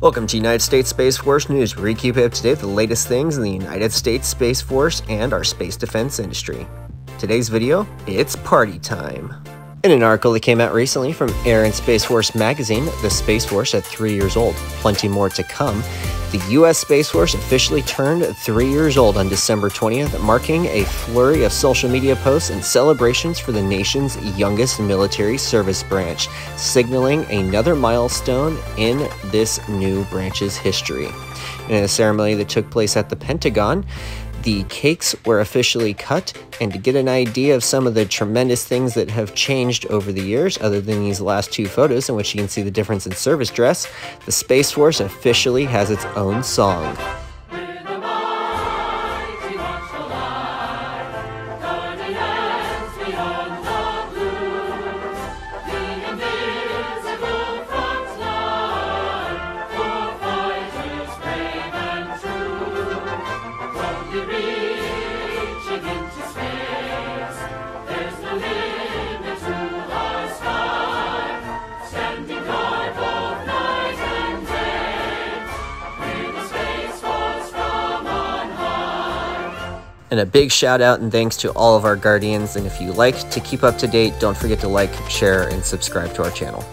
Welcome to United States Space Force News, where we keep up to date with the latest things in the United States Space Force and our space defense industry. Today's video, it's party time. In an article that came out recently from Air and Space Force magazine, the Space Force at three years old, plenty more to come, the U.S. Space Force officially turned three years old on December 20th, marking a flurry of social media posts and celebrations for the nation's youngest military service branch, signaling another milestone in this new branch's history. In a ceremony that took place at the Pentagon, the cakes were officially cut, and to get an idea of some of the tremendous things that have changed over the years, other than these last two photos in which you can see the difference in service dress, the Space Force officially has its own song. And a big shout out and thanks to all of our guardians. And if you like to keep up to date, don't forget to like, share, and subscribe to our channel.